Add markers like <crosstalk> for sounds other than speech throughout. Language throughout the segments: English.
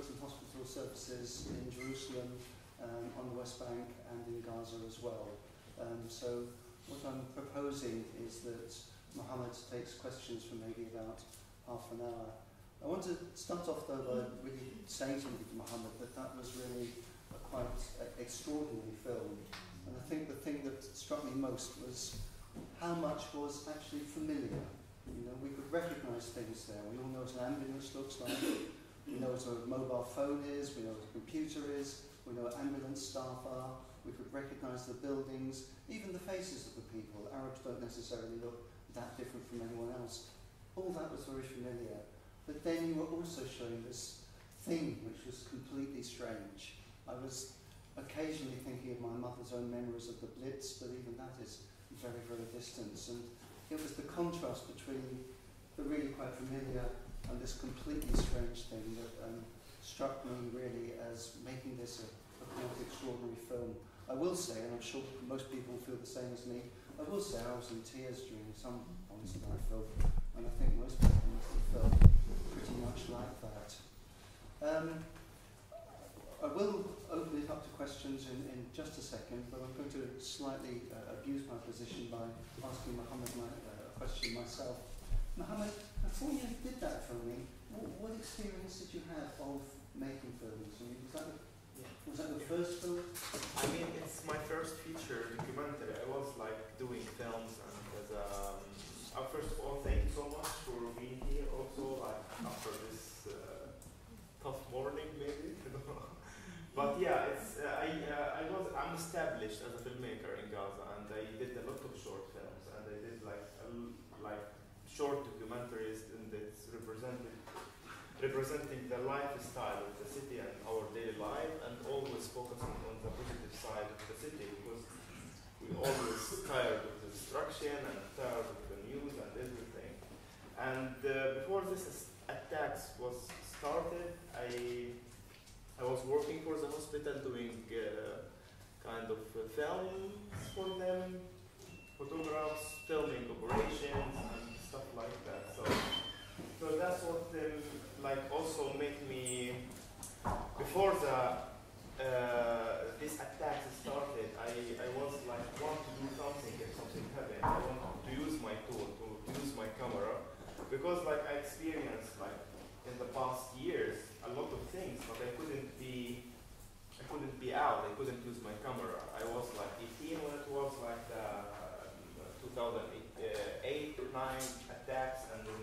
worked in hospital services in Jerusalem, um, on the West Bank, and in Gaza as well. Um, so what I'm proposing is that Mohamed takes questions for maybe about half an hour. I want to start off though by really saying something to Mohamed that that was really a quite uh, extraordinary film. And I think the thing that struck me most was how much was actually familiar you know, we could recognise things there. We all know what an ambulance looks like. We know what a mobile phone is. We know what a computer is. We know what ambulance staff are. We could recognise the buildings, even the faces of the people. Arabs don't necessarily look that different from anyone else. All that was very familiar. But then you were also showing this thing which was completely strange. I was occasionally thinking of my mother's own memories of the Blitz, but even that is very, very distant. And it was the contrast between the really quite familiar and this completely strange thing that um, struck me really as making this a, a quite extraordinary film. I will say, and I'm sure most people feel the same as me, I will say I was in tears during some points of that film, and I think most people must have felt pretty much like that. Um, I will open it up to questions in, in just a second, but I'm going to slightly uh, abuse my position by asking Mohamed my, uh, a question myself. Mohamed, before you did that for me, what, what experience did you have of making films? I mean, was, that the, yeah. was that the first film? I mean, it's my first feature documentary. I was like doing films and as um, uh, first of all, thank you so much for being here. Also, like after this uh, tough morning, maybe. <laughs> but yeah, it's uh, I uh, I was I'm established as a filmmaker in Gaza, and I did a lot of short films, and I did like a, like short documentaries, and it's representing the lifestyle of the city and our daily life, and always focusing on the positive side of the city because we always tired of the destruction and tired of the news and everything. And uh, before this attacks was started, I I was working for the hospital doing uh, kind of uh, films for them, photographs, filming operations and stuff like that. So, so that's what like also made me before the uh, this attack started. I, I was like want to do something if something happened. I want to use my tool to, to use my camera because like I experienced like in the past years a lot of things, but I couldn't be I couldn't be out. I couldn't use my camera. I was like 18 when it was like uh, the 2008, 9 attacks, and then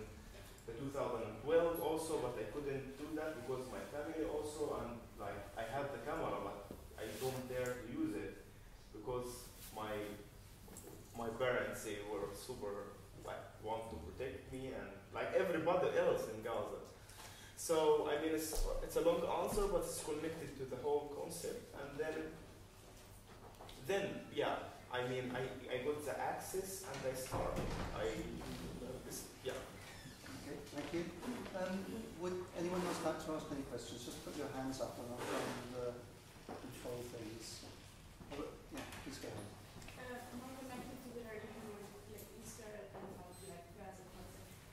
the 2012 also. But I couldn't do that because my family also, and like I have the camera, but I don't dare to use it because my my parents they were super like want to protect me and like everybody else in Gaza. So I mean, it's, it's a long answer, but it's connected to the whole concept. And then, then yeah, I mean, I, I got the access and I started. I, yeah. Okay, thank you. Um, would anyone else like to ask any questions? Just put your hands up and I'll and uh, control things. Oh, yeah, please go ahead.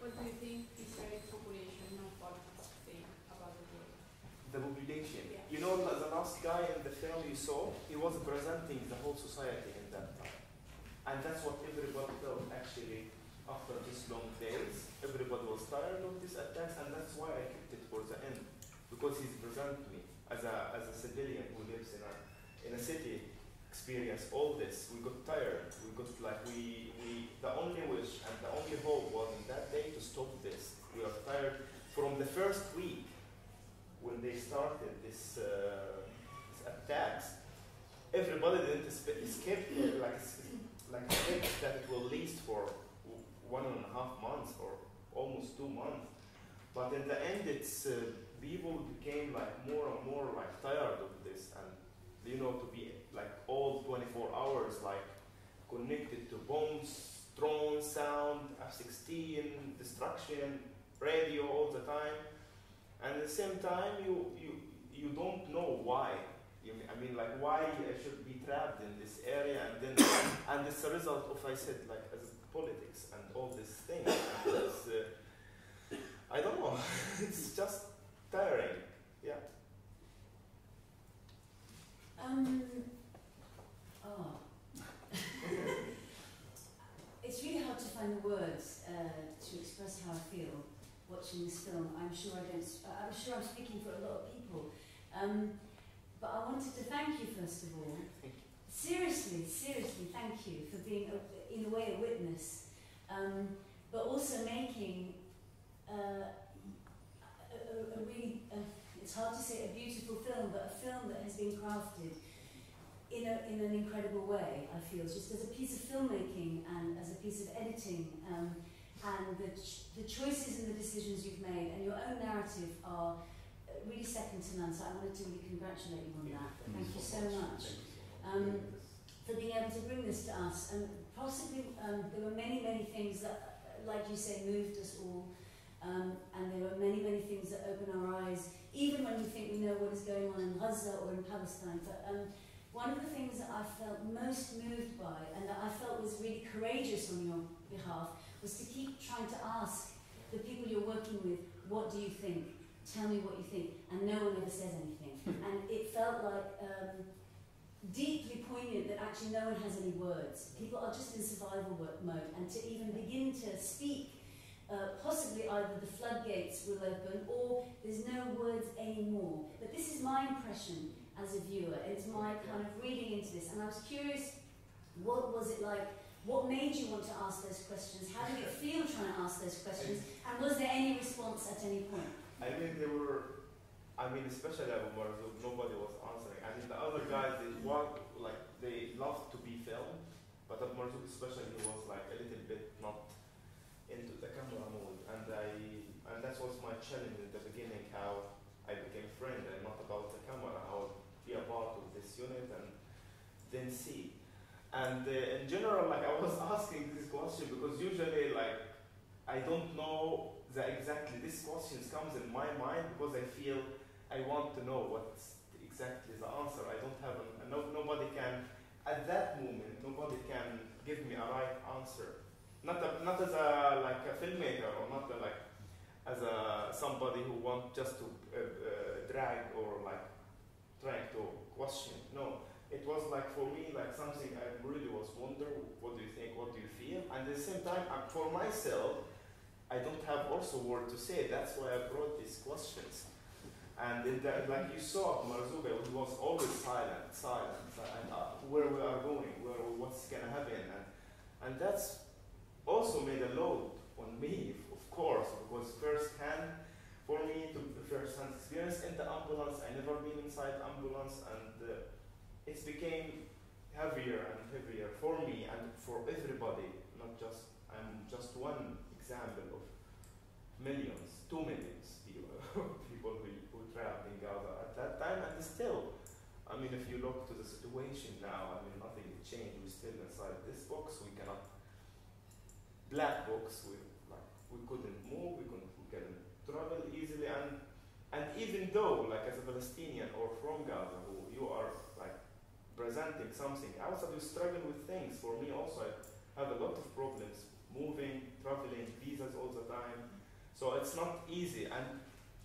What do you think Israeli population of think about the war? The population. Yeah. You know, the last guy in the film you saw, he was presenting the whole society in that time. And that's what everybody felt actually after these long days. Everybody was tired of these attacks, and that's why I kept it for the end. Because he's present me as a, as a civilian who lives in a, in a city experience all this. We got tired. We got like we we the only wish and the only hope was in that day to stop this. We are tired from the first week when they started this, uh, this attacks. Everybody didn't escape like like expect that it will last for one and a half months or almost two months. But in the end, it's uh, people became like more and more like tired of this and you know to be like all 24 hours, like connected to bombs, drones, sound, F-16, destruction, radio all the time. And at the same time, you, you, you don't know why. You, I mean, like, why I should be trapped in this area, and then, <coughs> and it's a result of I said like politics and all these things. Uh, I don't know. <laughs> it's just tiring. Yeah. Um, oh. <laughs> it's really hard to find the words uh, to express how I feel watching this film. I'm sure I don't. I'm sure I'm speaking for a lot of people. Um, but I wanted to thank you first of all. Seriously, seriously, thank you for being, a, in a way, a witness, um, but also making uh, a, a, a really. Uh, it's hard to say a beautiful film, but a film that has been crafted in, a, in an incredible way, I feel, just as a piece of filmmaking and as a piece of editing. Um, and the, ch- the choices and the decisions you've made and your own narrative are really second to none. So I wanted to really congratulate you on that. Thank you so much um, for being able to bring this to us. And possibly um, there were many, many things that, like you say, moved us all. Um, and there were many, many things that open our eyes, even when we think we know what is going on in Gaza or in Palestine. But um, one of the things that I felt most moved by and that I felt was really courageous on your behalf was to keep trying to ask the people you're working with, what do you think? Tell me what you think. And no one ever says anything. and it felt like um, deeply poignant that actually no one has any words. People are just in survival work mode. And to even begin to speak, uh, possibly either the floodgates will open or there's no words anymore. But this is my impression as a viewer. It's my kind of reading into this. And I was curious, what was it like? What made you want to ask those questions? How did it feel trying to ask those questions? And was there any response at any point? I mean, they were. I mean, especially Abu Marzouk, nobody was answering. I mean, the other guys, they want like they loved to be filmed, but Abu Marzouk especially, he was like a little bit not into the camera mode, and I and that was my challenge in the beginning. How I became friend and not about the camera. I would be a part of this unit and then see. And uh, in general, like I was <laughs> asking this question because usually, like I don't know the exactly this questions comes in my mind because I feel I want to know what's exactly the answer. I don't have no, nobody can at that moment nobody can give me a right answer. Not a, not as a like a filmmaker or not a, like as a somebody who want just to uh, uh, drag or like trying to question. No, it was like for me like something I really was wonder. What do you think? What do you feel? And at the same time, uh, for myself, I don't have also word to say. That's why I brought these questions. And in the, like you saw, Marzuka he was always silent, silent. And uh, where we are going, where what's gonna happen, and and that's also made a load on me, of course, because first hand for me to first hand experience in the ambulance. I never been inside ambulance, and uh, it became heavier and heavier for me and for everybody. Not just I'm just one example of millions, two millions people, <laughs> people who, who trapped in Gaza at that time, and still, I mean, if you look to the situation now, I mean, nothing changed. We're still inside this box. We cannot black box. We like we couldn't move. We couldn't we couldn't travel easily, and and even though, like as a Palestinian or from Gaza, who you are like presenting something outside, you struggle with things. For me, also, I have a lot of problems moving, traveling, visas all the time. So it's not easy, and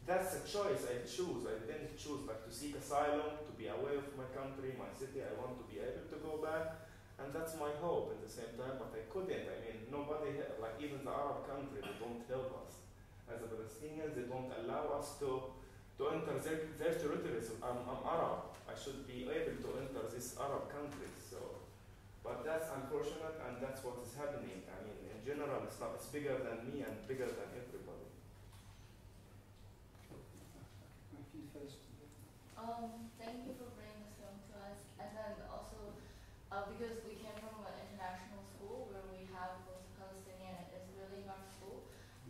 that's a choice I choose. I didn't choose like to seek asylum, to be away of my country, my city. I want to be able to go back, and that's my hope at the same time. But I couldn't. I mean, nobody, like even the Arab country, they don't help us. As a Palestinian, they don't allow us to to enter their, their territories. I'm, I'm Arab. I should be able to enter these Arab countries. So, but that's unfortunate, and that's what is happening. I mean, in general, not. It's bigger than me and bigger than everybody. Um, thank you for bringing this film to us. And then also, uh, because we came from an international school where we have both Palestinian and Israeli in our school,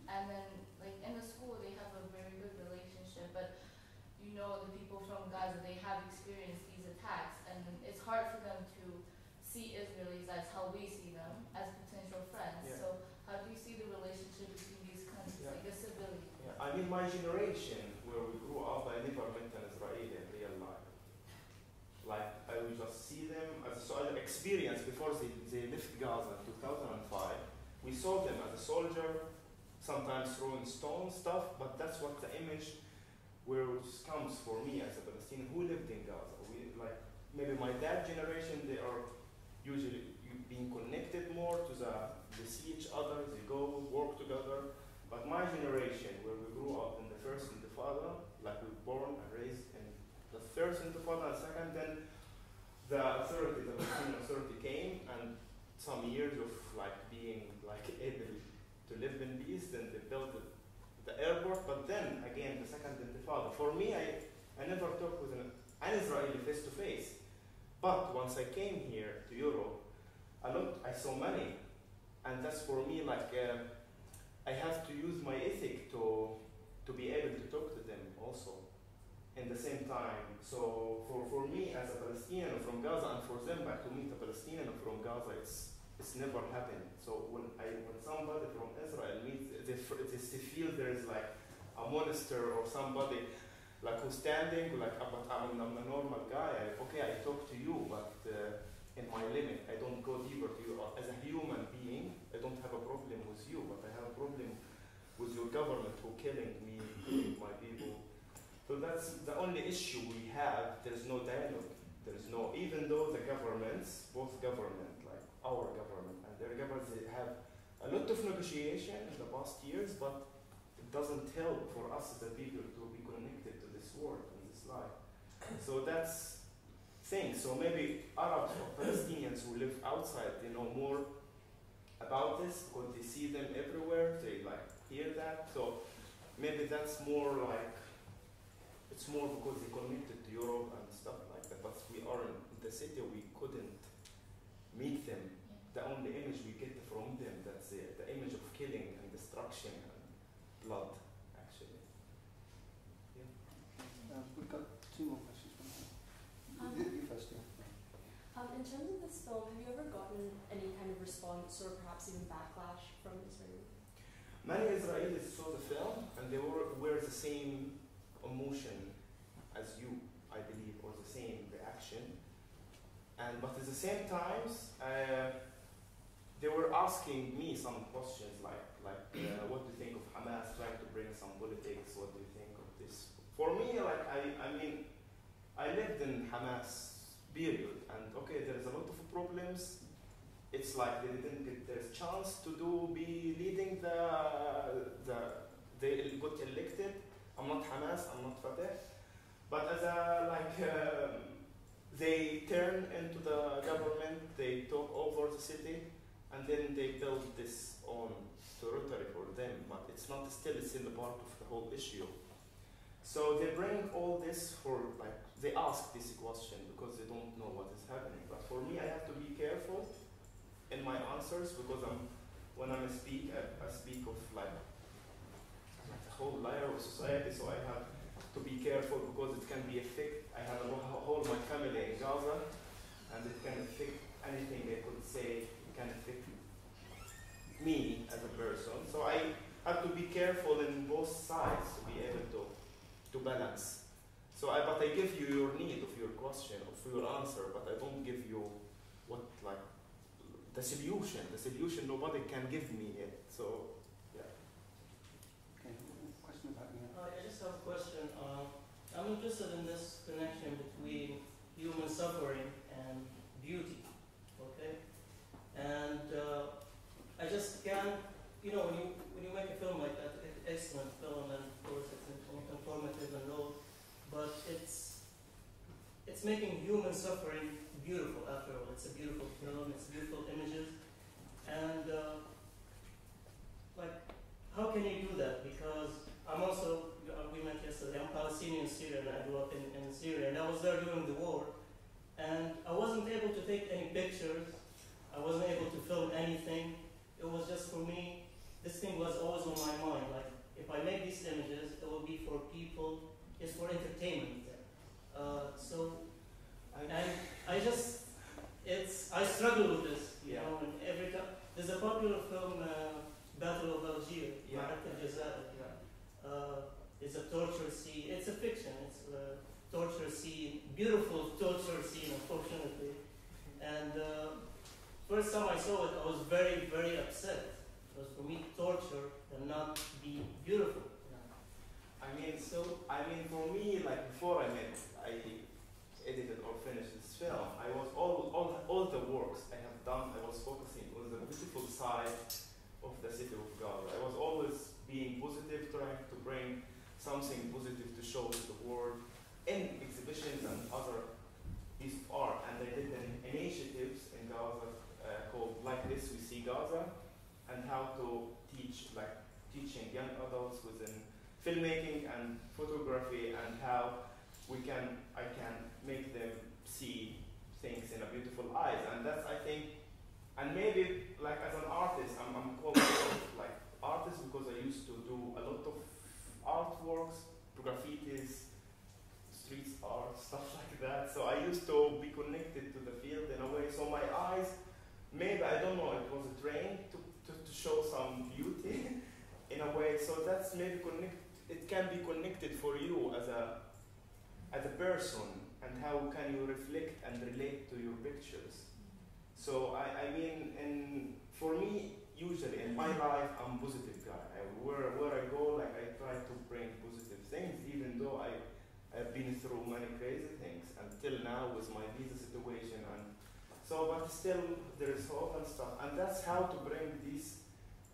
and then like in the school they have a very good relationship, but you know the people from Gaza they have experienced these attacks, and it's hard for them to see Israelis as how we see them as potential friends. Yeah. So how do you see the relationship between these countries, Yeah. like a civilian? Yeah, I mean, my generation, where we grew up, I never met an Israeli in real life. Like I would just see them as a so an experience before they, they left Gaza in 2005. We saw them as a soldier, sometimes throwing stones, stuff, but that's what the image where comes for me as a Palestinian who lived in Gaza. We like maybe my dad generation, they are usually being connected more to the they see each other, they go work together. But my generation, where we grew up in the first Intifada, like we were born and raised in the first Intifada and second, then the authority, the Palestinian authority came and some years of like being like able to live in peace, then they built the, the airport, but then again the second Intifada. For me, I, I never talked with an, an Israeli face to face. But once I came here to Europe, I looked, I saw many, and that's for me like uh, I have to use my ethic to to be able to talk to them also in the same time. So for, for me as a Palestinian from Gaza and for them to meet a Palestinian from Gaza, it's it's never happened. So when I when somebody from Israel meets, they, they feel there is like a monster or somebody like who's standing like "Ah, but I'm, I'm a normal guy. I, okay, I talk to you, but uh, in my limit, I don't go deeper to you. As a human being, I don't have a problem with you, but I have problem with your government who killing me, killing my people. So that's the only issue we have. There's no dialogue. There's no, even though the governments, both government, like our government and their governments, they have a lot of negotiation in the past years, but it doesn't help for us as a people to be connected to this world and this life. So that's thing. So maybe Arabs or Palestinians who live outside, they know more about this because they see them everywhere. They like hear that. So maybe that's more like it's more because they connected to Europe and stuff like that. But we are in the city, we couldn't meet them. The only image we get from them, that's it. The image of killing and destruction and blood, actually. Um, we've got two more questions from. Um, You, you first, yeah. Um, in terms of this film, have you ever gotten any kind of response or perhaps even backlash from Israel? Many Israelis saw the film and they were, were the same emotion as you, I believe, or the same reaction. And but at the same times, uh, they were asking me some questions like, like uh, what do you think of Hamas trying to bring some politics? What do you think of this? For me, like I, I mean, I lived in Hamas period, and okay, there is a lot of problems. It's like they didn't get their chance to do be leading the the they got elected. I'm not Hamas, I'm not Fatah, but as a like um, they turn into the government, they took over the city, and then they built this own territory for them. But it's not still it's in the part of the whole issue. So they bring all this for like they ask this question because they don't know what is happening. But for me, I have to be careful in my answers because I'm when I speak, I, I speak of like the whole layer of society. So I have to be careful because it can be affect. I have a whole my family in Gaza, and it can affect anything they could say. It can affect me as a person. So I have to be careful in both sides to be able to to balance. So I, but I give you your need of your question, of your answer, but I don't give you what like the solution. The solution nobody can give me it. So yeah. Okay, question about you. Uh, I just have a question. Uh, I'm interested in this connection between human suffering and beauty. Okay, and uh, I just can't. You know, when you when you make a film like that, it's excellent film, and of course it's in- informative and all, but it's it's making human suffering beautiful. After all, it's a beautiful film. It's beautiful images, and uh, like, how can you do that? Because I'm also, uh, we met yesterday, I'm Palestinian Syrian, I grew up in, in Syria, and I was there during the war, and I wasn't able to take any pictures, I wasn't able to film anything, it was just for me, this thing was always on my mind, like, if I make these images, it will be for people, it's for entertainment. Uh, so, and I just, it's, I struggle with this, you Yeah. know, and every time, there's a popular film, uh, Battle of Algiers, Yeah. Jazair, uh, it's a torture scene. It's a fiction. It's a torture scene, beautiful torture scene, unfortunately. And first time I saw it, I was very, very upset. Because for me, torture cannot be beautiful. I mean, so I mean, for me, like before I met, I edited or finished this film. I was all, all, all the works I have done. I was focusing on the beautiful side of the city of Gaza. I was always being positive, trying to bring something positive to show to the world in exhibitions and other pieces of art. And I did an initiatives in Gaza uh, called Like This We See Gaza, and how to teach, like teaching young adults within filmmaking and photography and how we can I can make them see things in a beautiful eyes. And that's I think and maybe like as an artist I'm, I'm called <coughs> like artist because I used to do a lot of artworks graffitis street art <laughs> stuff like that. So I used to be connected to the field in a way. So my eyes maybe I don't know it was a train to, to, to show some beauty <laughs> in a way. So that's maybe connect it can be connected for you as a as a person and how can you reflect and relate to your pictures. So i, I mean and for me usually in my mm-hmm. life i'm a positive guy. I, where, where i go like i try to bring positive things even though i i've been through many crazy things until now with my visa situation and so but still there is hope and stuff. And that's how to bring this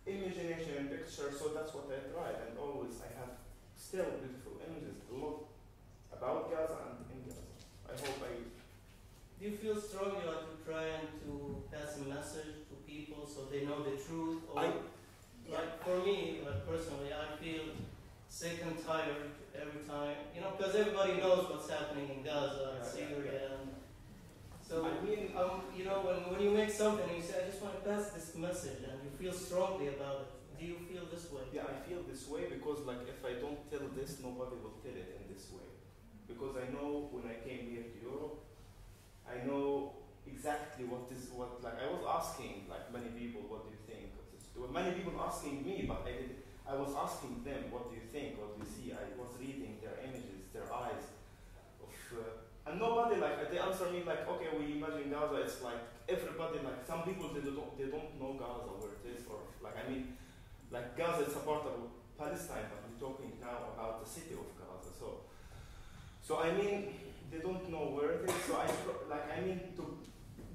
imagination and picture. So that's what i tried. And always i have still beautiful images, a lot about Gaza and in Gaza. I hope I. Do you feel strongly like to try and to pass a message to people so they know the truth? Or I like for me, like personally, I feel sick and tired every time. You know, because everybody knows what's happening in Gaza and Yeah, yeah, Syria, yeah. and so I mean, um, you know, when when you make something, and you say, I just want to pass this message, and you feel strongly about it. Do you feel this way? yeah, I feel this way because like if I don't tell this, nobody will tell it in this way. Because I know when I came here to Europe, I know exactly what is what like I was asking like many people, what do you think of this? Were many people asking me, but I did I was asking them, what do you think? What do you see? I was reading their images, their eyes of uh, and nobody like they answer me like, okay, we imagine Gaza. It's like everybody like some people they don't they don't know Gaza where it is or like I mean, like Gaza is a part of Palestine, but we're talking now about the city of Gaza. So, so I mean, they don't know where it is. So I like I mean, to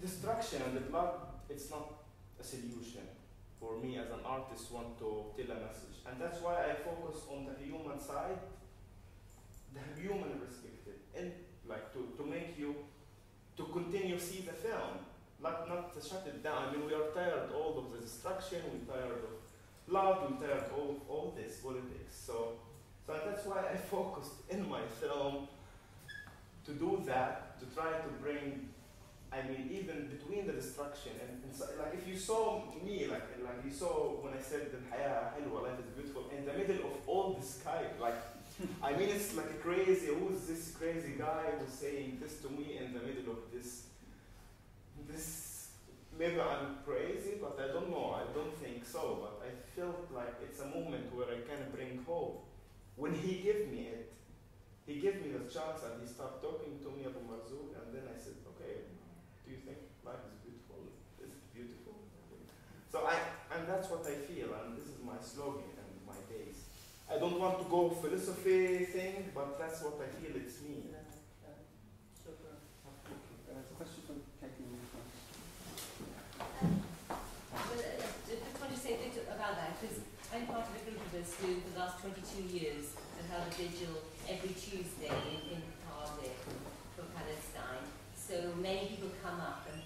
destruction and the blood, it's not a solution for me as an artist. Want to tell a message, and that's why I focus on the human side, the human perspective, and like to, to make you to continue see the film, not not to shut it down. I mean, we are tired all of the destruction. We're tired of blood. We're tired of all, all this politics. So, so that's why I <laughs> focused in my film to do that, to try to bring. I mean, even between the destruction and, and so, like if you saw me, like like you saw when I said that Haya Halwa, life is beautiful, in the middle of all the sky, like I mean, it's like a crazy. Who's this crazy guy who's saying this to me in the middle of this? This maybe I'm crazy, but I don't know. I don't think so. But I felt like it's a moment where I can bring hope. When he gave me it, he gave me the chance, and he started talking to me about Marzouk, and then I said, okay, do you think life is beautiful? Is it beautiful? So I, and that's what I feel, and this is my slogan and my days. I don't want to go philosophy thing, but that's what I feel. It's me. Yeah, yeah. Super. Uh, question from Katie in the front. Uh, I just want to say a bit about that because I'm part of a group of us who, for the last 22 years, have held a vigil every Tuesday in, in Cardiff for Palestine. So many people come up and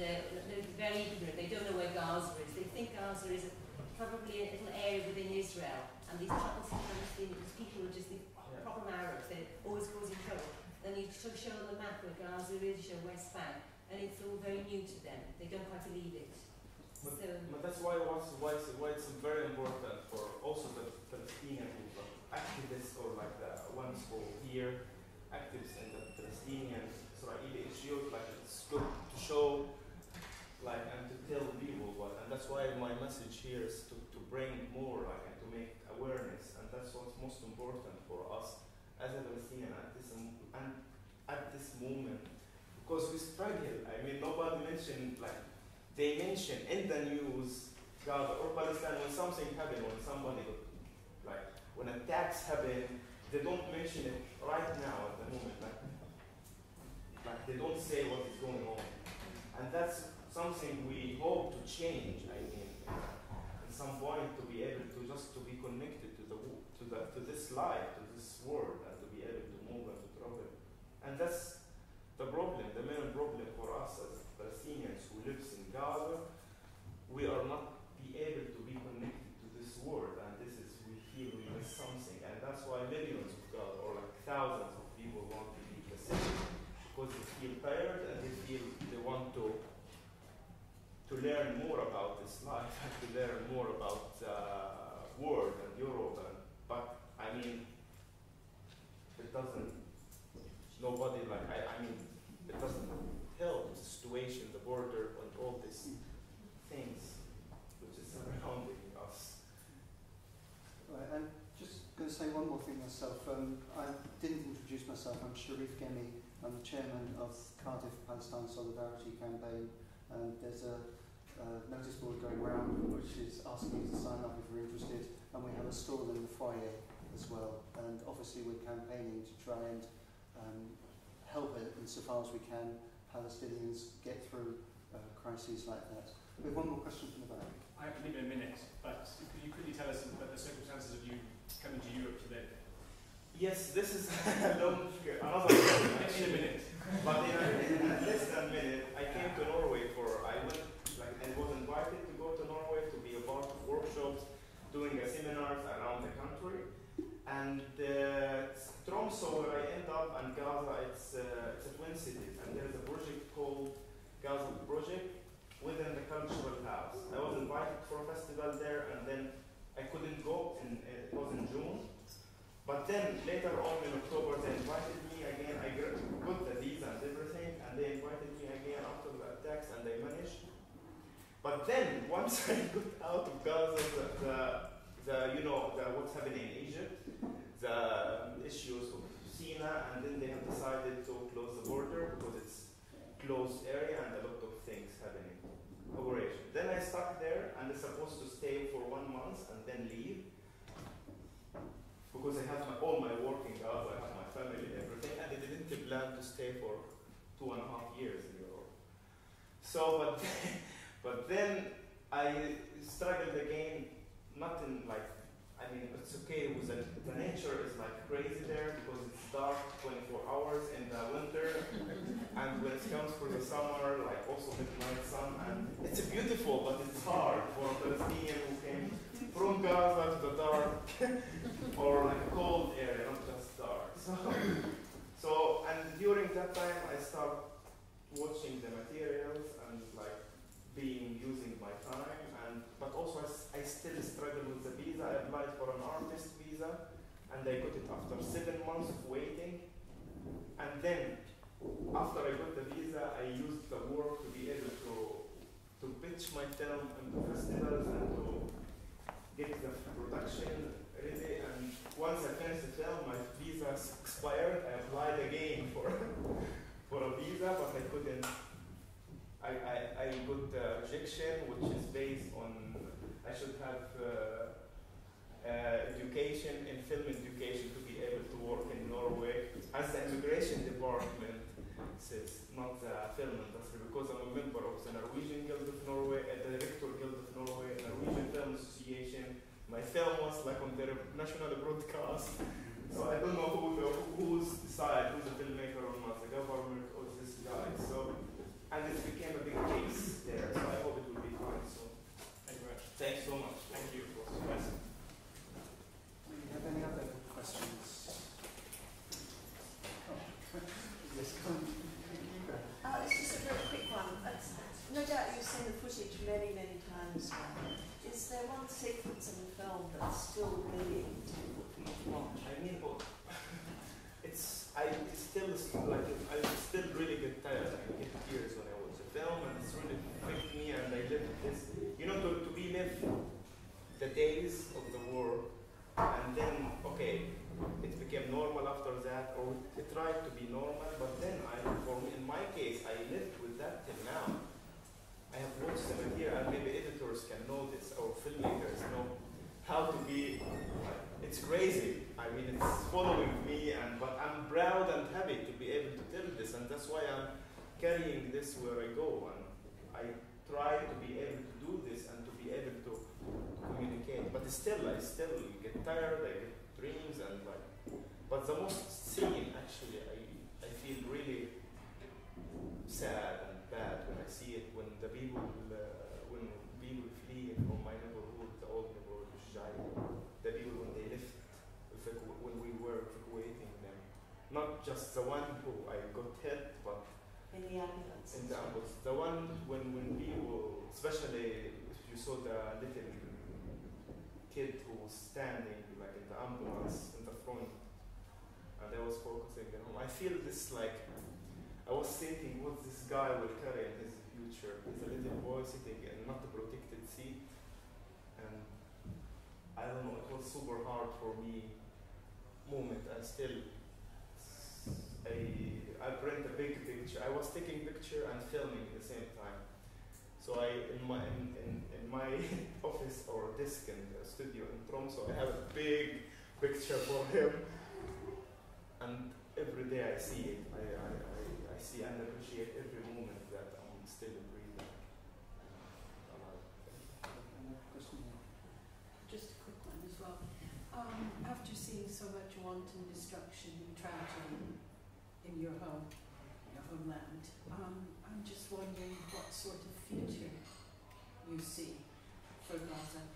they're, they're very ignorant. They don't know where Gaza is. They think Gaza is a, probably a little area within Israel. And these Palestinians, people are just the problem Arabs. They're always causing trouble. Then you show on the map where Gaza is, show West Bank, and it's all very new to them. They don't quite believe it. But, So but that's why why, it's, why it's very important for also the Palestinian people, activists or like the ones who here, activists and the Palestinian, Israeli issues, like it's good to show, like and to tell people what, and that's why my message here is to, to bring more, like and to make awareness, and that's what's most important for us as a Palestinian at this and at this moment, because we struggle. I mean, nobody mentioned like they mention in the news Gaza or Palestine when something happened, when somebody like when attacks happen, they don't mention it right now at the moment. Like, like they don't say what is going on, and that's something we hope to change. I mean, at some point to be able to just to be connected to the to the to this life, to this world, and to be able to move and to travel, and that's the problem, the main problem for us as Palestinians who lives in Gaza. We are not be able to be connected to this world, and feel we something, and that's why millions of Gaza or like thousands of people want to leave the city because they feel tired and they feel they want to to learn more about this life and to learn more about uh, world and Europe. And, but I mean, it doesn't. Nobody like I. I mean, it doesn't help the situation, the border, and all these things which is surrounding us. Right, and just going to say one more thing myself. Um, I didn't introduce myself. I'm Sharif Gemie. I'm the chairman of Cardiff Palestine Solidarity Campaign. And there's a uh, notice board going around which is asking you to sign up if you're interested. And we have a stall in the foyer as well. And obviously we're campaigning to try and um, help it insofar as we can Palestinians get through uh, crises like that. We have one more question from the back. I have maybe a minute, but could you quickly tell us about the circumstances of you coming to Europe today? Yes, this is <laughs> a long, another In a minute. But in, a, in less than a minute, I came to Norway for, I went, like, I was invited to go to Norway to be a part of workshops, doing seminars around the country. And uh, Tromsø, where I end up, and Gaza, it's, uh, it's a twin city, And there's a project called Gaza Project within the Cultural House. I was invited for a festival there, and then I couldn't go, in, uh, it was in June. But then later on in October, they invited me again. I got the visa and everything, and they invited me again after the attacks, and they managed. But then <laughs> once I got out of Gaza, the, the, the you know the, what's happening in Egypt, the issues of Sina, and then they have decided to close the border because it's closed area and a lot of things happening. Operation. Then I stuck there, and I'm supposed to stay for one month and then leave because I have my, all my work in Gaza, I have my family everything, and I didn't plan to stay for two and a half years in Europe. So, but, <laughs> but then I struggled again, not in like, I mean, it's okay with the, the nature is like crazy there because it's dark 24 hours in the winter, <laughs> and when it comes for the summer, like also midnight sun, and it's beautiful, but it's hard for a Palestinian who came from Gaza to the dark <laughs> or like cold area, not just dark. So, so and during that time, I start watching the materials and like being using my time, and but also I still struggle with the visa. I for an artist visa, and I got it after seven months of waiting, and then after I got the visa, I used the work to be able to to pitch my film into festivals and to get the production ready. And once I finished the film, my visa expired. I applied again for <laughs> for a visa, but I couldn't. I, I, I got the rejection, which is based on I should have uh, Uh, education and film education to be able to work in Norway as the immigration department says, not the film industry, because I'm a member of the Norwegian Guild of Norway, a Director Guild of Norway, Norwegian Film Association. My film was like on the national broadcast, so I don't know who the, effective now. I have watched them here, and maybe editors can notice, or filmmakers know how to be. It's crazy. I mean, it's following me, and but I'm proud and happy to be able to tell this, and that's why I'm carrying this where I go, and I try to be able to do this and to be able to, communicate. But still, I still get tired. I get dreams, and like. But the most seen, actually, I I feel really sad bad when I see it when the people uh, when people flee from my neighborhood, the old neighborhood, the people when they left when we were evacuating them. Not just the one who I got hit, but In the ambulance. in the ambulance. The one when, when people, especially if you saw the little kid who was standing like in the ambulance in the front, and I was focusing on him. I feel this like I was thinking what this guy will carry in his future. He's a little boy sitting in not a protected seat, and I don't know. It was super hard for me. Moment and still I I print a big picture. I was taking picture and filming at the same time. So I in my in, in, in my <laughs> office or desk in the studio in Tromso, I have a big picture for him. And every day I see it. I, I, I, I see and appreciate every moment that I'm still breathing. alive. Another question here. Just a quick one as well. Um, after seeing so much wanton destruction and tragedy in your home, your homeland, um, I'm just wondering what sort of future you see for Gaza.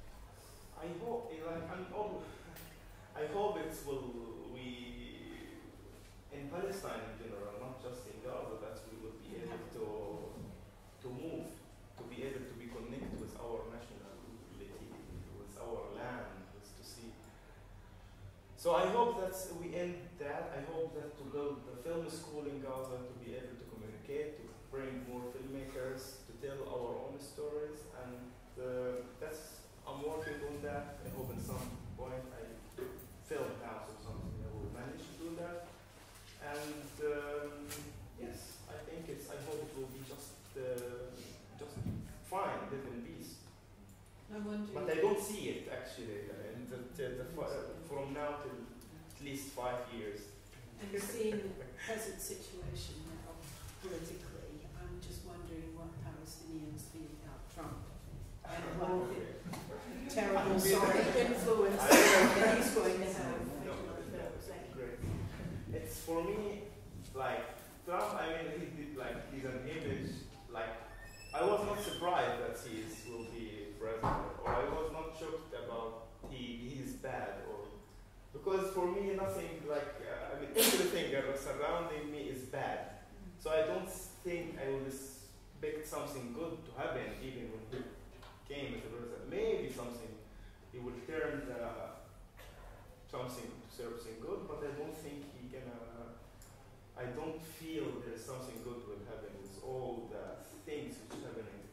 I hope, like, I'm all, I hope it will, we, in Palestine in general, not just Gaza, that we would be able to, to move, to be able to be connected with our nationality, with our land, with to see. So I hope that we end that. I hope that to build the film school in Gaza, to be able to communicate, to bring more filmmakers, to tell our own stories, and uh, that's I'm working on that. I hope at some point I film house or something I will manage to do that. And um, yes, I think it's. I hope it will be just uh, just fine, live in peace. I'm wondering. But I don't see it actually. uh, In the, the, the, fi- from now till at least five years. And seeing the present situation now politically, I'm just wondering what Palestinians feel about Trump <laughs> and what terrible sorry influence that he's going to have. No, it's great. It's for me like Trump. I mean, he did like he's an image. Like I was not surprised that he is, will be president, or I was not shocked about he he's bad, or because for me nothing like uh, I mean everything surrounding me is bad. So I don't think I will something good to happen even when he came as a president. Maybe something he will turn the something to something good, but I don't think he can. Uh, I don't feel there is something good will happen with all the things which are happening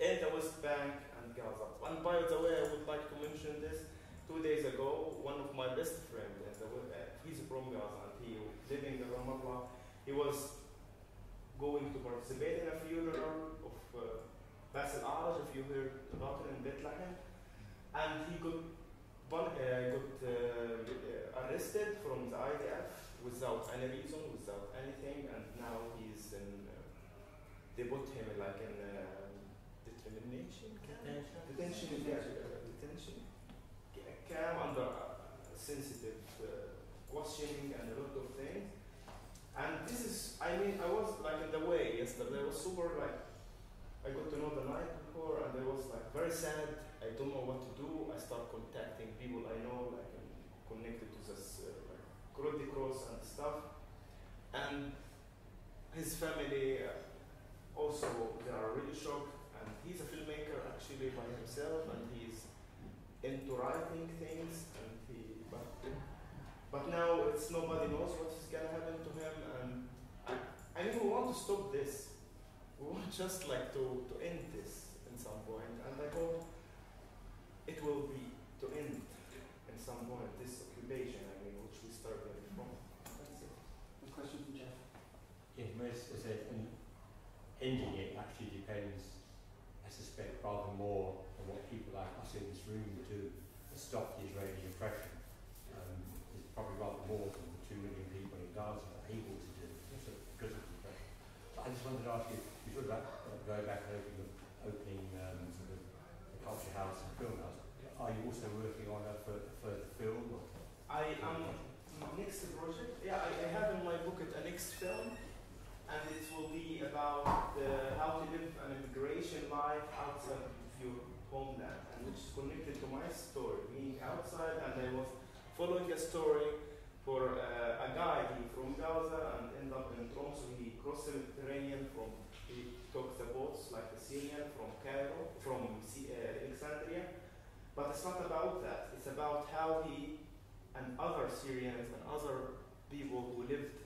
in the West Bank and Gaza. And by the way, I would like to mention this. Two days ago, one of my best friends, uh, he's from Gaza, and he was living in Ramallah. He was going to participate in a funeral of uh, Basil Araj, if you heard about it in Bethlehem, and he got One uh, got uh, arrested from the IDF without any reason, without anything, and now he's in. Uh, they put him like in uh, determination camp. Detention. Detention, yeah, detention ca- camp under uh, sensitive uh, questioning and a lot of things. And this is, I mean, I was like in the way yesterday. I was super like, I got to know the night before, and I was like very sad. I don't know what to do. I start contacting people I know, like I'm connected to this uh, like Red Cross and stuff. And his family uh, also they are really shocked. And he's a filmmaker actually by himself, and he's into writing things. And he, but but now it's nobody knows what is gonna happen to him. And I, I mean, we want to stop this. We want <laughs> just like to to end this in some point. And I hope it will be to end in some point this occupation. I mean, which we started from. That's it. A question from Jeff. Yes, most as a, and ending it actually depends, I suspect, rather more on what people like us in this room do to stop the Israeli oppression. Um, probably rather more than the two million people in Gaza are able to do. But I just wanted to ask you, you talked about uh, going back and opening, opening um, sort of the culture house and film house. Are you also working on a for film? Or? I am next project. Yeah, I, I have in my book a next film, and it will be about the, how to live an immigration life outside of your homeland, and which is connected to my story, being outside, and I was following a story for uh, a guy he from Gaza and ended up in Tromso. He crossed the Mediterranean from he took the boats like the Syrian from Cairo, from C- uh, Alexandria. But it's not about that. It's about how he and other Syrians and other people who lived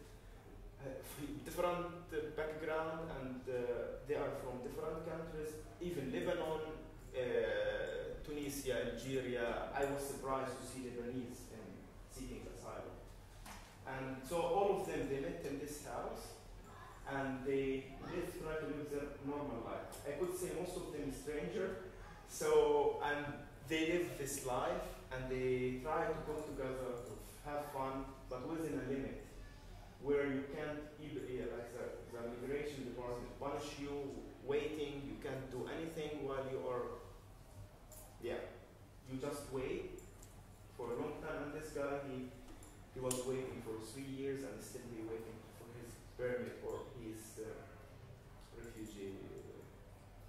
uh, different uh, background and uh, they are from different countries, even Lebanon, Tunisia, Algeria. I was surprised to see Lebanese seeking asylum. And so all of them, they met in this house and they lived, try to live their normal life. I could say most of them stranger. So, and they live this life and they try to go together to have fun, but within a limit where you can't even, like the, the immigration department punish you, waiting, you can't do anything while you are, yeah, you just wait for a long time. And this guy, he, he was waiting for three years and still he waiting for his permit or his uh, refugee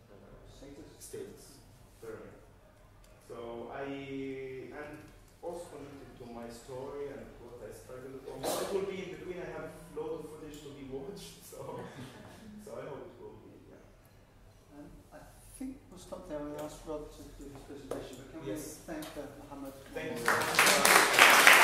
uh, Status? status permit. So I and also connected to my story and what I struggled from. It will be in between. I have load of footage to be watched, <laughs> so so I hope We'll stop there. We asked Rod to do his presentation, but can yes. we thank Mohamed? Thank you.